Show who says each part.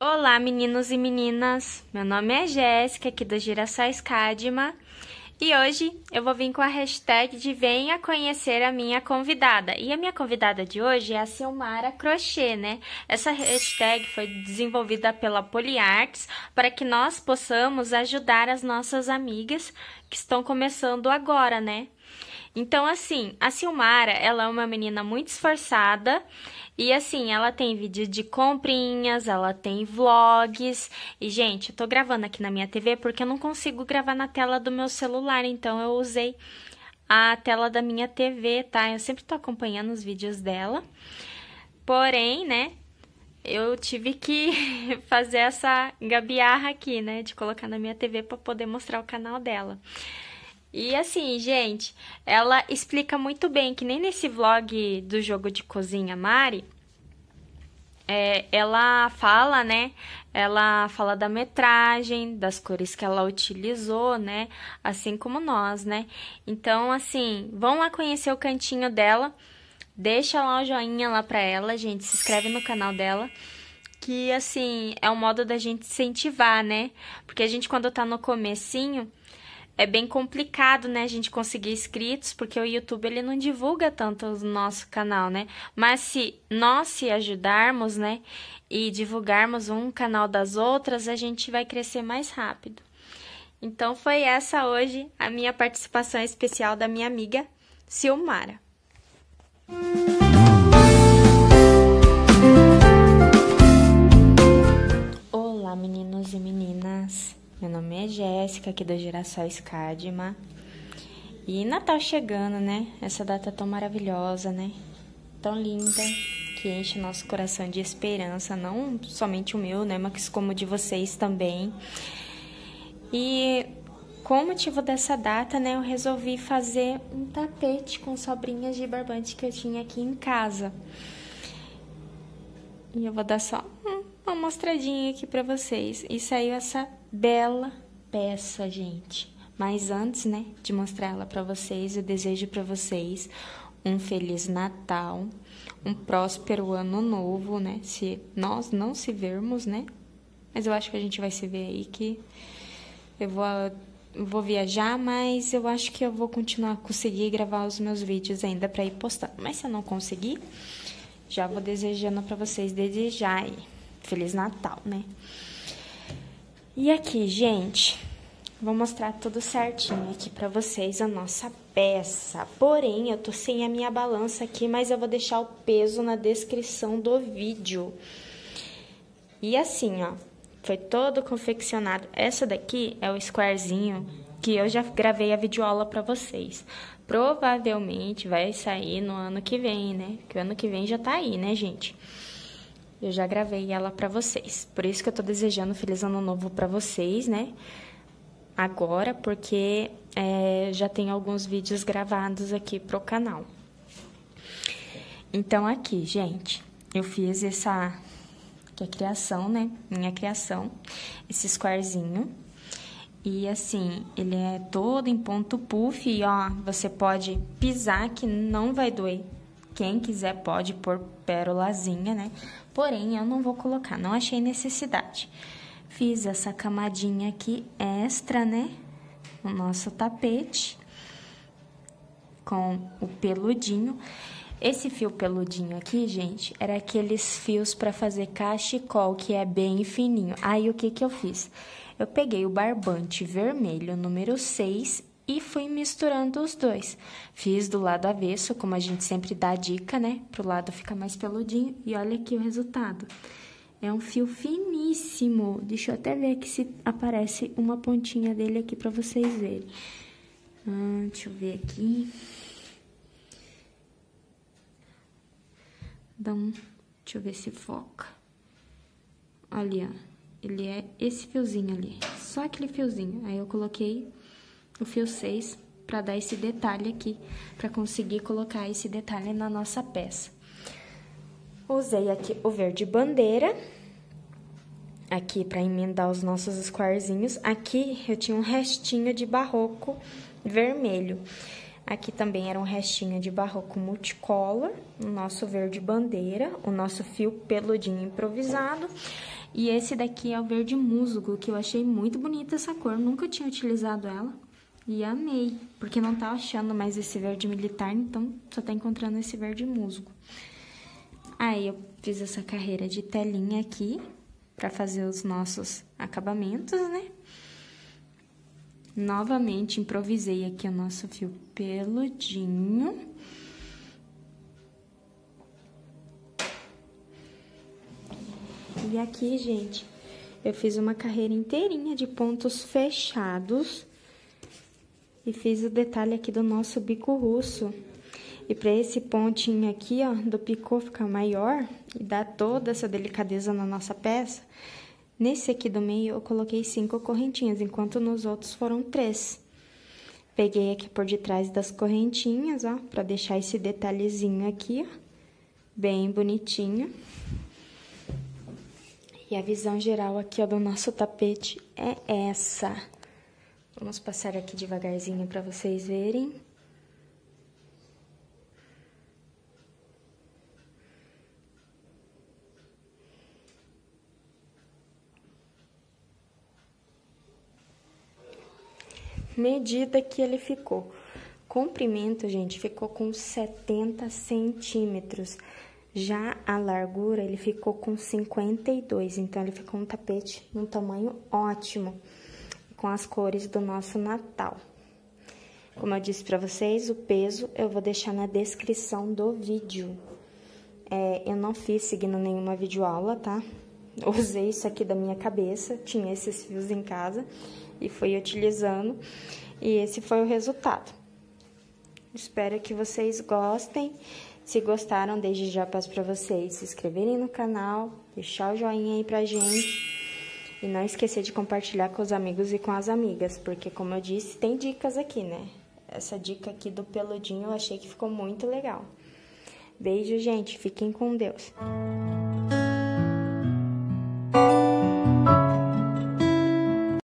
Speaker 1: Olá, meninos e meninas! Meu nome é Jéssica, aqui do Girassóis Cadma, e hoje eu vou vir com a hashtag de Venha Conhecer a Minha Convidada. E a minha convidada de hoje é a Silmara Crochê, né? Essa hashtag foi desenvolvida pela Poliarts para que nós possamos ajudar as nossas amigas que estão começando agora, né? Então, assim, a Silmara, ela é uma menina muito esforçada e, assim, ela tem vídeo de comprinhas, ela tem vlogs. E, gente, eu tô gravando aqui na minha TV porque eu não consigo gravar na tela do meu celular, então eu usei a tela da minha TV, tá? Eu sempre tô acompanhando os vídeos dela. Porém, né, eu tive que fazer essa gabiarra aqui, né, de colocar na minha TV para poder mostrar o canal dela. E assim, gente, ela explica muito bem que nem nesse vlog do jogo de cozinha Mari, é, ela fala, né? Ela fala da metragem, das cores que ela utilizou, né? Assim como nós, né? Então, assim, vão lá conhecer o cantinho dela. Deixa lá o joinha lá pra ela, gente. Se inscreve no canal dela. Que, assim, é um modo da gente incentivar, né? Porque a gente, quando tá no comecinho, é bem complicado, né, a gente conseguir inscritos, porque o YouTube ele não divulga tanto o nosso canal, né? Mas se nós se ajudarmos, né, e divulgarmos um canal das outras, a gente vai crescer mais rápido. Então foi essa hoje a minha participação especial da minha amiga Silmara. Olá, meninos e meninas. Meu nome é Jéssica, aqui do Girassóis Cadma. E Natal chegando, né? Essa data tão maravilhosa, né? Tão linda, que enche nosso coração de esperança, não somente o meu, né? Mas como o de vocês também. E com motivo dessa data, né? Eu resolvi fazer um tapete com sobrinhas de barbante que eu tinha aqui em casa. E eu vou dar só uma mostradinha aqui pra vocês. E saiu essa bela peça, gente. Mas antes, né, de mostrar ela para vocês, eu desejo para vocês um feliz Natal, um próspero ano novo, né? Se nós não se vermos, né? Mas eu acho que a gente vai se ver aí que eu vou vou viajar, mas eu acho que eu vou continuar conseguir gravar os meus vídeos ainda para ir postando. Mas se eu não conseguir, já vou desejando para vocês desde já aí. Feliz Natal, né? E aqui, gente, vou mostrar tudo certinho aqui pra vocês a nossa peça. Porém, eu tô sem a minha balança aqui, mas eu vou deixar o peso na descrição do vídeo. E assim, ó, foi todo confeccionado. Essa daqui é o squarezinho que eu já gravei a videoaula pra vocês. Provavelmente vai sair no ano que vem, né? Que o ano que vem já tá aí, né, gente? Eu já gravei ela para vocês. Por isso que eu tô desejando feliz ano novo para vocês, né? Agora, porque é, já tem alguns vídeos gravados aqui pro canal. Então, aqui, gente, eu fiz essa que é criação, né? Minha criação, esse squarezinho. E assim, ele é todo em ponto puff e ó, você pode pisar que não vai doer. Quem quiser pode pôr pérolazinha, né? Porém, eu não vou colocar, não achei necessidade. Fiz essa camadinha aqui extra, né? O nosso tapete com o peludinho. Esse fio peludinho aqui, gente, era aqueles fios para fazer cachecol, que é bem fininho. Aí, o que que eu fiz? Eu peguei o barbante vermelho número 6 e fui misturando os dois. Fiz do lado avesso, como a gente sempre dá dica, né? Pro lado ficar mais peludinho. E olha aqui o resultado. É um fio finíssimo. Deixa eu até ver aqui se aparece uma pontinha dele aqui pra vocês verem. Ah, deixa eu ver aqui. Dá um... Deixa eu ver se foca. Olha, ele é esse fiozinho ali. Só aquele fiozinho. Aí eu coloquei o fio 6 para dar esse detalhe aqui, para conseguir colocar esse detalhe na nossa peça. Usei aqui o verde bandeira, aqui para emendar os nossos squarezinhos. Aqui eu tinha um restinho de barroco vermelho. Aqui também era um restinho de barroco multicolor, o nosso verde bandeira, o nosso fio peludinho improvisado. E esse daqui é o verde musgo, que eu achei muito bonita essa cor, nunca tinha utilizado ela. E amei, porque não tá achando mais esse verde militar, então só tá encontrando esse verde musgo. Aí eu fiz essa carreira de telinha aqui, pra fazer os nossos acabamentos, né? Novamente improvisei aqui o nosso fio peludinho. E aqui, gente, eu fiz uma carreira inteirinha de pontos fechados e fiz o detalhe aqui do nosso bico russo. E para esse pontinho aqui, ó, do picô ficar maior e dar toda essa delicadeza na nossa peça, nesse aqui do meio eu coloquei cinco correntinhas, enquanto nos outros foram três. Peguei aqui por detrás das correntinhas, ó, para deixar esse detalhezinho aqui, ó, bem bonitinho. E a visão geral aqui, ó, do nosso tapete é essa. Vamos passar aqui devagarzinho para vocês verem. Medida que ele ficou. Comprimento, gente, ficou com 70 centímetros. Já a largura, ele ficou com 52, então ele ficou um tapete num tamanho ótimo com as cores do nosso Natal. Como eu disse para vocês, o peso eu vou deixar na descrição do vídeo. É, eu não fiz seguindo nenhuma videoaula, tá? Usei isso aqui da minha cabeça, tinha esses fios em casa e fui utilizando. E esse foi o resultado. Espero que vocês gostem. Se gostaram, desde já peço para vocês se inscreverem no canal, deixar o joinha aí pra gente. E não esquecer de compartilhar com os amigos e com as amigas, porque como eu disse, tem dicas aqui, né? Essa dica aqui do peludinho eu achei que ficou muito legal. Beijo, gente. Fiquem com Deus.